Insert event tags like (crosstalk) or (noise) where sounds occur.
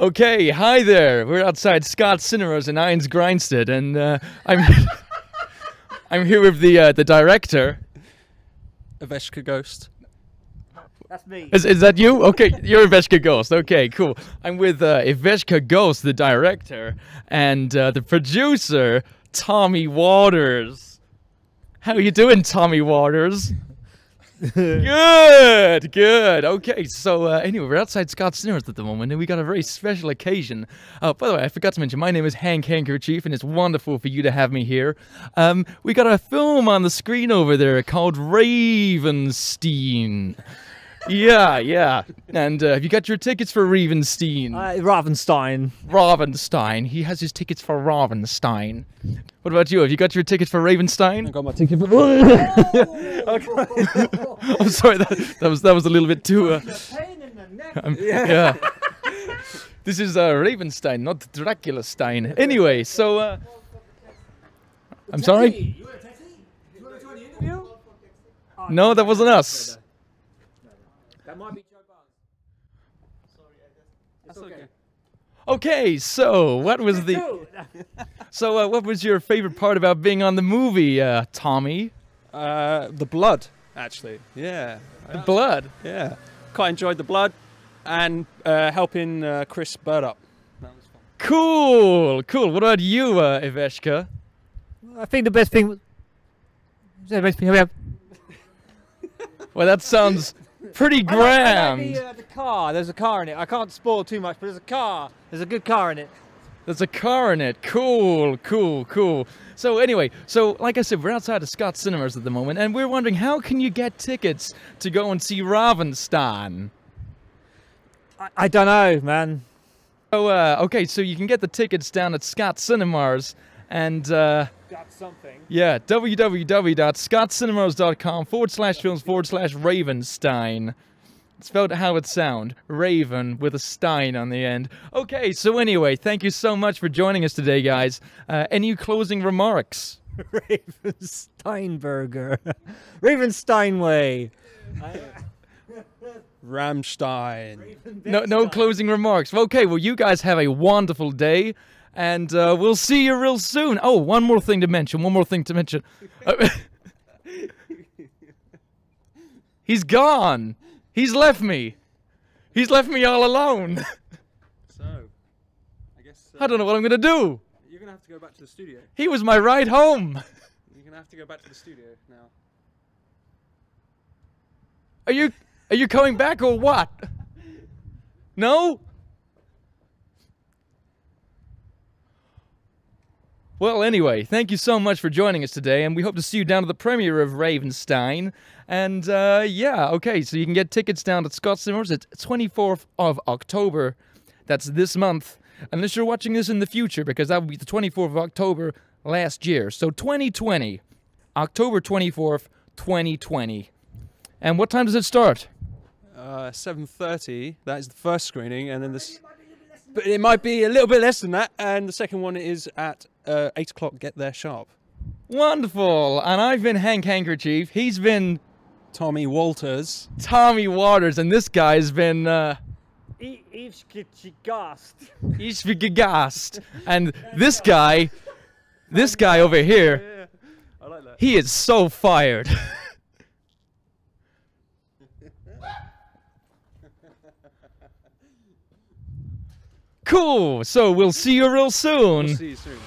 Okay, hi there. We're outside Scott Cinemas in Irons Grinstead, and uh, I'm (laughs) I'm here with the uh, the director. Eveshka Ghost. That's me. Is, is that you? Okay, you're Eveshka Ghost. Okay, cool. I'm with uh, Eveshka Ghost, the director, and uh, the producer, Tommy Waters. How are you doing, Tommy Waters? (laughs) good, good. Okay, so uh, anyway, we're outside Scott's Cinemas at the moment, and we got a very special occasion. Uh, by the way, I forgot to mention, my name is Hank Handkerchief, and it's wonderful for you to have me here. Um, we got a film on the screen over there called Ravenstein. Yeah, yeah. And uh, have you got your tickets for Ravenstein? Uh, Ravenstein. Ravenstein. He has his tickets for Ravenstein. What about you? Have you got your tickets for Ravenstein? I got my ticket for. (laughs) (laughs) I'm sorry, that, that was that was a little bit too. Uh, Pain in the neck. um, yeah. (laughs) This is uh, Ravenstein, not Dracula Stein. Anyway, so. Uh, I'm sorry. You want a taxi? You want to join the interview? No, that wasn't us. That might be Joe Barnes. That's okay. Okay, so what was the (laughs) so uh, what was your favorite part about being on the movie, uh, Tommy? Uh, the blood, actually. Yeah. The blood. Yeah. Quite enjoyed the blood and uh, helping uh, Chris Bird up. That was fun. Cool, cool. What about you, uh, Eveshka? I think the best thing. was- The best thing. about- Well, that sounds pretty I like- I grand. like the, uh, the car. There's a car in it. I can't spoil too much, but there's a car. There's a good car in it. There's a car in it. Cool, cool, cool. So anyway, so like I said, we're outside of Scott Cinemas at the moment, and we're wondering how can you get tickets to go and see Ravenstein? I, I don't know, man. Oh, uh, okay, so you can get the tickets down at Scott Cinemas, and uh, Got something. yeah, www.scottcinemas.com forward slash films forward slash Ravenstein. It's spelled how it sound. Raven with a stein on the end. Okay, so anyway, thank you so much for joining us today, guys. Uh, any closing remarks? (laughs) Ravensteinberger. (laughs) Ravensteinway. Ramstein. No, no closing remarks. Okay, well, you guys have a wonderful day, and uh, we'll see you real soon. Oh, one more thing to mention. One more thing to mention. Uh, (laughs) He's gone. He's left me. He's left me all alone. So, I guess I don't know what I'm gonna do. you're going to have to go back to the studio. He was my ride home. You're to have to go back to the studio now. Are you are you coming back or what? No? Well, anyway, thank you so much for joining us today, and we hope to see you down to the premiere of Ravenstein. And uh, yeah, okay, so you can get tickets down at Scott Cinemas. It's 24th of October. That's this month. Unless you're watching this in the future, because that would be the 24th of October last year. So 2020, October 24th, 2020. And what time does it start? Uh, 7.30, that is the first screening, and then this... But it might be a little bit less than that, and the second one is at uh, 8 o'clock, get there sharp. Wonderful. And I've been Hank Handkerchief. He's been Tommy Walters. Tommy Waters, and this guy's been uh, Gast. Ishvigast. And this guy, this guy over here, (laughs) I like that. he is so fired. (laughs) cool. So we'll see you real soon. See you soon.